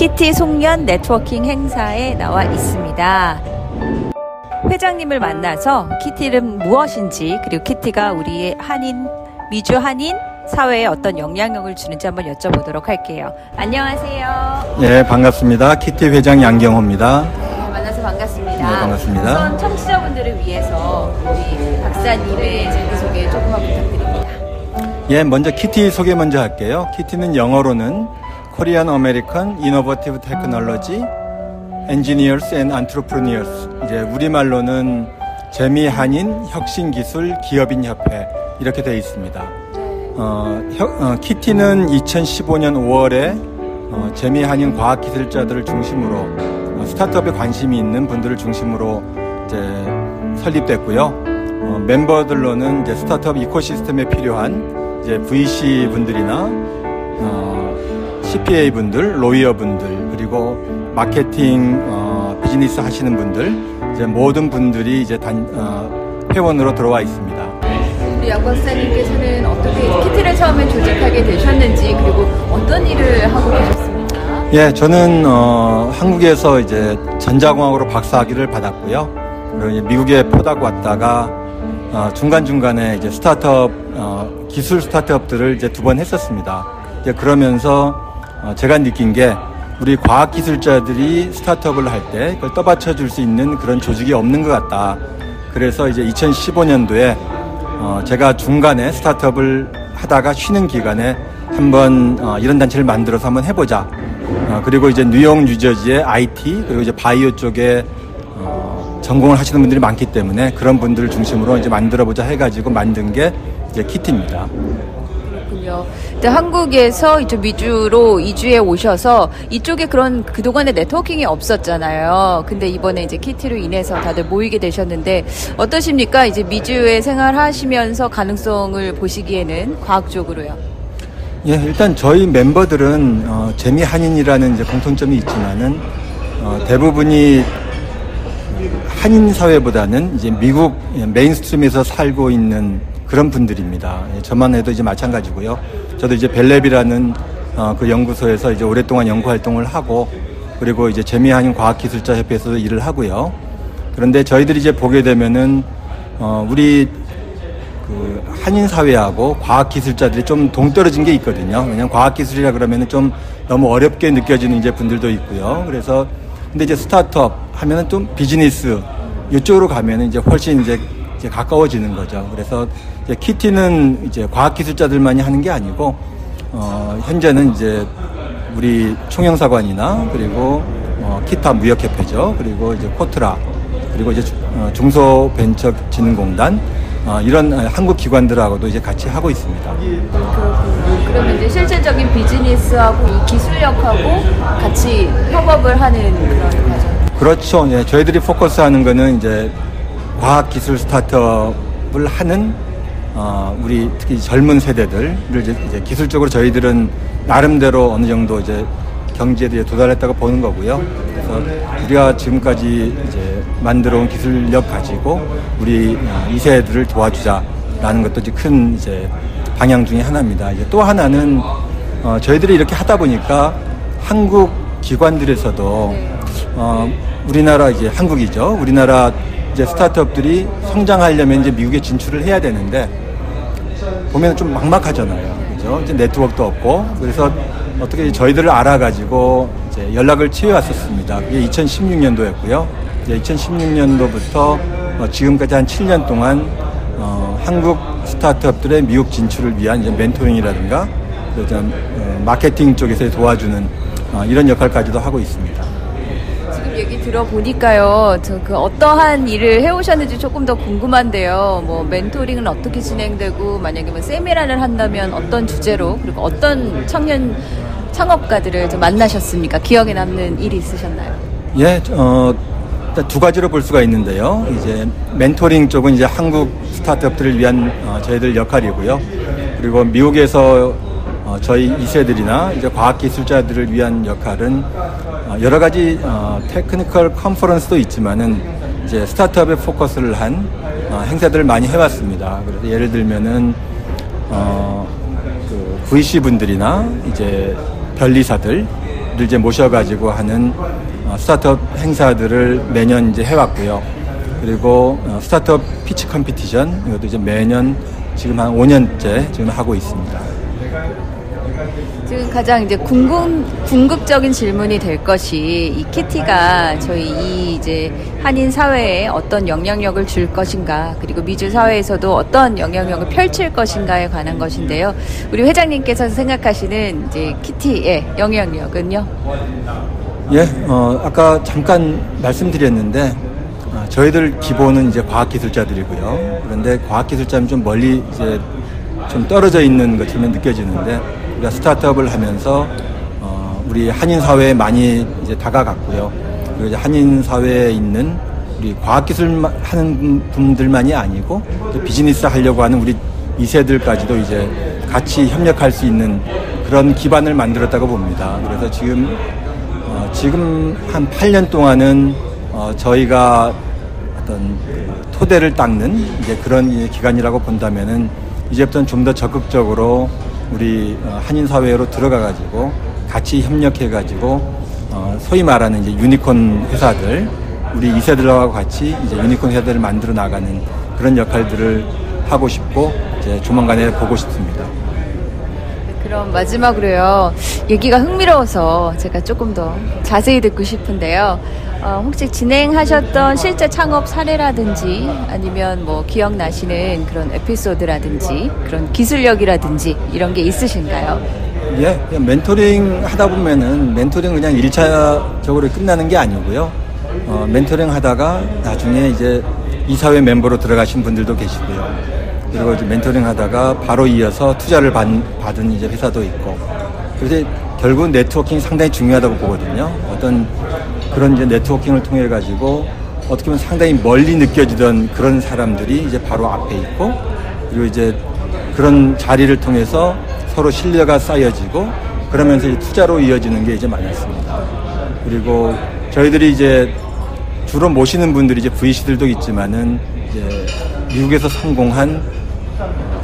키티 송년 네트워킹 행사에 나와 있습니다. 회장님을 만나서 키티는 무엇인지 그리고 키티가 우리의 한인 미주 한인 사회에 어떤 영향력을 주는지 한번 여쭤보도록 할게요. 안녕하세요. 예, 반갑습니다. 키티 회장 양경호입니다. 네, 만나서 반갑습니다. 네, 반갑습니다. 우선 청취자분들을 위해서 우리 박사님의 자기소개 조금만 부탁드립니다. 예, 먼저 키티 소개 먼저 할게요. 키티는 영어로는 Korean American Innovative Technology Engineers and Entrepreneurs. 이제 우리말로는 재미 한인 혁신 기술 기업인 협회 이렇게 되어 있습니다. 어, 혁- 어, 키티는 2015년 5월에 어, 재미 한인 과학 기술자들을 중심으로 어, 스타트업에 관심이 있는 분들을 중심으로 이제 설립됐고요. 어, 멤버들로는 이제 스타트업 이코시스템에 필요한 이제 VC 분들이나 어, CPA 분들, 로이어 분들 그리고 마케팅 어, 비즈니스 하시는 분들 이제 모든 분들이 이제 단 어, 회원으로 들어와 있습니다. 우리 양 박사님께서는 어떻게 키티를 처음에 조직하게 되셨는지 그리고 어떤 일을 하고 계셨습니까? 예, 저는 어, 한국에서 이제 전자공학으로 박사학위를 받았고요. 그리고 미국에 포닥 왔다가 어, 중간 중간에 이제 스타트업 어, 기술 스타트업들을 이제 두 번 했었습니다. 이제 그러면서 어, 제가 느낀 게 우리 과학 기술자들이 스타트업을 할 때 그걸 떠받쳐 줄 수 있는 그런 조직이 없는 것 같다. 그래서 이제 2015년도에 어, 제가 중간에 스타트업을 하다가 쉬는 기간에 한번 어, 이런 단체를 만들어서 한번 해보자. 어, 그리고 이제 뉴욕, 뉴저지의 IT 그리고 이제 바이오 쪽에 어, 전공을 하시는 분들이 많기 때문에 그런 분들을 중심으로 이제 만들어보자 해가지고 만든 게 이제 키트입니다. 근데 한국에서 이제 미주로 이주해 오셔서 이쪽에 그런 그동안에 네트워킹이 없었잖아요. 근데 이번에 이제 키티로 인해서 다들 모이게 되셨는데 어떠십니까? 이제 미주에 생활하시면서 가능성을 보시기에는 과학적으로요. 예, 일단 저희 멤버들은 어, 재미 한인이라는 이제 공통점이 있지만은 어, 대부분이 한인 사회보다는 이제 미국 mainstream에서 살고 있는 그런 분들입니다. 예, 저만 해도 이제 마찬가지고요. 저도 이제 Bell Lab이라는 어, 그 연구소에서 이제 오랫동안 연구 활동을 하고 그리고 이제 재미 한인 과학기술자 협회에서도 일을 하고요. 그런데 저희들이 이제 보게 되면은 어, 우리 그 한인 사회하고 과학 기술자들이 좀 동떨어진 게 있거든요. 왜냐면 과학 기술이라 그러면은 좀 너무 어렵게 느껴지는 이제 분들도 있고요. 그래서 근데 이제 스타트업 하면은 좀 비즈니스 이쪽으로 가면은 이제 훨씬 이제 가까워지는 거죠. 그래서 이제 키티는 이제 과학 기술자들만이 하는 게 아니고 어 현재는 이제 우리 총영사관이나 그리고 어 키타 무역협회죠. 그리고 이제 코트라 그리고 이제 주- 어, 중소벤처진흥공단 어, 이런 어, 한국 기관들하고도 이제 같이 하고 있습니다. 그렇군요. 그러면 이제 실질적인 비즈니스하고 이 기술력하고 같이 협업을 하는 그런 과정. 그렇죠. 예, 저희들이 포커스하는 거는 이제 과학 기술 스타트업을 하는 어, 우리 특히 젊은 세대들을 이제, 이제 기술적으로 저희들은 나름대로 어느 정도 이제 경제에 대해 도달했다고 보는 거고요. 그래서 우리가 지금까지 이제 만들어온 기술력 가지고 우리 어, 이 세대들을 도와주자라는 것도 이제 큰 이제 방향 중에 하나입니다. 이제 또 하나는 어, 저희들이 이렇게 하다 보니까 한국 기관들에서도 어, 우리나라 이제 한국이죠. 우리나라 이제 스타트업들이 성장하려면 이제 미국에 진출을 해야 되는데 보면 좀 막막하잖아요. 그죠? 이제 네트워크도 없고 그래서 어떻게 저희들을 알아가지고 이제 연락을 취해왔었습니다. 그게 2016년도였고요. 이제 2016년도부터 지금까지 한 7년 동안 어, 한국 스타트업들의 미국 진출을 위한 이제 멘토링이라든가 그좀 어, 마케팅 쪽에서 도와주는 어, 이런 역할까지도 하고 있습니다. 얘기 들어보니까요, 저 그 어떠한 일을 해오셨는지 조금 더 궁금한데요. 뭐 멘토링은 어떻게 진행되고 만약에 뭐 세미나를 한다면 어떤 주제로 그리고 어떤 청년 창업가들을 좀 만나셨습니까? 기억에 남는 일이 있으셨나요? 예, 어, 두 가지로 볼 수가 있는데요. 이제 멘토링 쪽은 이제 한국 스타트업들을 위한 어, 저희들 역할이고요. 그리고 미국에서 어, 저희 2세들이나 이제 과학기술자들을 위한 역할은 어, 여러 가지 어, technical conference도 있지만은 이제 스타트업에 포커스를 한 어, 행사들을 많이 해왔습니다. 그래서 예를 들면은 어, 그 VC 분들이나 이제 변리사들 기업들 이제 모셔가지고 하는 어, 스타트업 행사들을 매년 이제 해왔고요. 그리고 어, startup pitch competition 이것도 이제 매년 지금 한 5년째 지금 하고 있습니다. 지금 가장 이제 궁금, 궁극적인 질문이 될 것이 이 KITEE가 저희 이 이제 한인 사회에 어떤 영향력을 줄 것인가 그리고 미주 사회에서도 어떤 영향력을 펼칠 것인가에 관한 것인데요. 우리 회장님께서 생각하시는 이제 키티의 영향력은요? 예, 어, 아까 잠깐 말씀드렸는데 어, 저희들 기본은 이제 과학기술자들이고요. 그런데 과학기술자는 좀 멀리 이제 좀 떨어져 있는 것처럼 느껴지는데 우리가 스타트업을 하면서 어, 우리 한인 사회에 많이 이제 다가갔고요. 그리고 이제 한인 사회에 있는 우리 과학기술 하는 분들만이 아니고 또 비즈니스 하려고 하는 우리 2세들까지도 이제 같이 협력할 수 있는 그런 기반을 만들었다고 봅니다. 그래서 지금 어, 지금 한 8년 동안은 어, 저희가 어떤 그 토대를 닦는 이제 그런 이 기간이라고 본다면은 이제부터는 좀 더 적극적으로 우리 어, 한인 사회로 들어가 가지고 같이 협력해 가지고 어, 소위 말하는 이제 유니콘 회사들 우리 이세들과 같이 이제 유니콘 회사들을 만들어 나가는 그런 역할들을 하고 싶고 이제 조만간에 보고 싶습니다. 그럼 마지막으로요. 얘기가 흥미로워서 제가 조금 더 자세히 듣고 싶은데요. 어, 혹시 진행하셨던 실제 창업 사례라든지 아니면 뭐 기억나시는 그런 에피소드라든지 그런 기술력이라든지 이런 게 있으신가요? 예, 그냥 멘토링 하다 보면은 멘토링 그냥 일차적으로 끝나는 게 아니고요. 어, 멘토링 하다가 나중에 이제 이사회 멤버로 들어가신 분들도 계시고요. 그리고 이제 멘토링 하다가 바로 이어서 투자를 받, 받은 이제 회사도 있고. 그래서 결국 네트워킹이 상당히 중요하다고 보거든요. 어떤 그런 이제 네트워킹을 통해 가지고 어떻게 보면 상당히 멀리 느껴지던 그런 사람들이 이제 바로 앞에 있고 그리고 이제 그런 자리를 통해서 서로 신뢰가 쌓여지고 그러면서 투자로 이어지는 게 이제 많았습니다. 그리고 저희들이 이제 주로 모시는 분들이 이제 VC들도 있지만은 이제 미국에서 성공한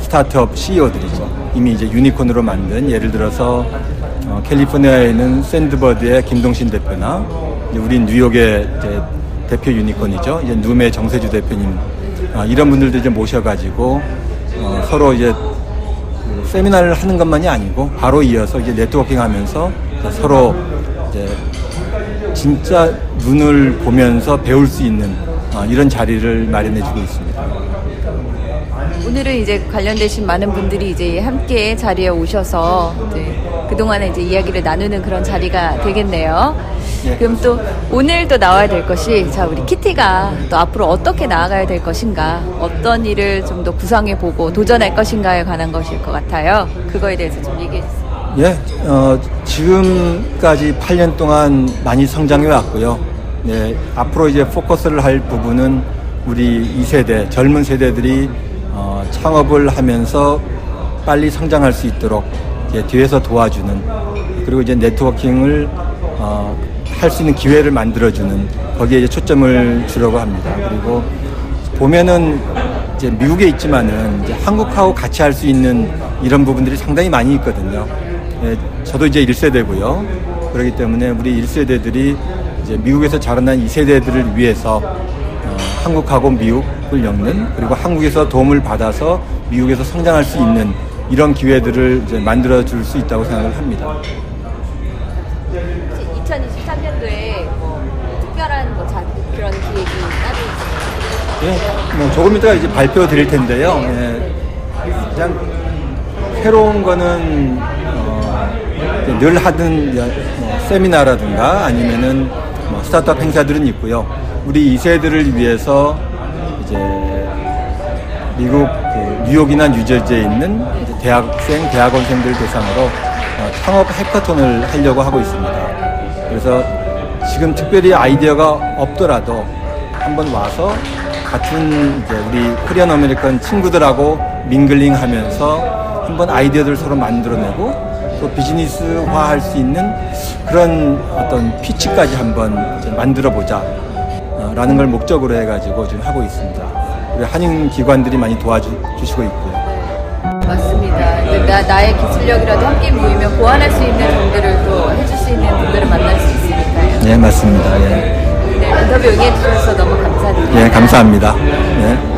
스타트업 CEO들이죠. 이미 이제 유니콘으로 만든 예를 들어서 어, 캘리포니아에 있는 샌드버드의 김동신 대표나 우리 뉴욕의 대표 유니콘이죠. 이제 눔의 정세주 대표님 아, 이런 분들도 이제 모셔가지고 어, 서로 이제 그 세미나를 하는 것만이 아니고 바로 이어서 이제 네트워킹하면서 서로 이제 진짜 눈을 보면서 배울 수 있는 어, 이런 자리를 마련해주고 있습니다. 오늘은 이제 관련되신 많은 분들이 이제 함께 자리에 오셔서 이제 그동안에 이제 이야기를 나누는 그런 자리가 되겠네요. 예. 그럼 또 오늘 또 나와야 될 것이 자 우리 키티가 또 앞으로 어떻게 나아가야 될 것인가 어떤 일을 좀 더 구상해 보고 도전할 것인가에 관한 것일 것 같아요. 그거에 대해서 좀 얘기해 주세요. 예, 어, 지금까지 8년 동안 많이 성장해 왔고요. 네, 앞으로 이제 포커스를 할 부분은 우리 2세대, 젊은 세대들이 어, 창업을 하면서 빨리 성장할 수 있도록 뒤에서 도와주는 그리고 이제 네트워킹을 어, 할 수 있는 기회를 만들어주는 거기에 이제 초점을 주려고 합니다. 그리고 보면은 이제 미국에 있지만은 이제 한국하고 같이 할 수 있는 이런 부분들이 상당히 많이 있거든요. 예, 저도 이제 1세대고요. 그렇기 때문에 우리 1세대들이 이제 미국에서 자라난 2세대들을 위해서 어, 한국하고 미국을 엮는 그리고 한국에서 도움을 받아서 미국에서 성장할 수 있는 이런 기회들을 이제 만들어 줄 수 있다고 생각을 합니다. 2023년도에 뭐 특별한 뭐 자, 그런 기획이 따로 있어요. 예, 뭐 조금 이따가 이제 발표 드릴 텐데요. 예, 그냥 새로운 거는 어, 늘 하던 뭐 세미나라든가 아니면은 뭐 스타트업 행사들은 있고요. 우리 2세들을 위해서 이제 미국 그 뉴욕이나 뉴저지에 있는 대학생, 대학원생들 대상으로 어, 창업 해커톤을 하려고 하고 있습니다. 그래서 지금 특별히 아이디어가 없더라도 한번 와서 같은 이제 우리 Korean American 친구들하고 mingling 하면서 한번 아이디어들 서로 만들어내고 또 비즈니스화 할 수 있는 그런 어떤 pitch까지 한번 만들어 보자. 어, 라는 걸 목적으로 해가지고 지금 하고 있습니다. 우리 한인 기관들이 많이 도와주시고 있고요. 맞습니다. 나, 나의 기술력이라도 함께 모이면 보완할 수 있는 정보를 또 해줄 수 있는 분들을 만날 수 있으니까요. 네, 맞습니다. 예. 네, 인터뷰 응해주셔서 너무 감사드립니다. 예, 감사합니다. 예.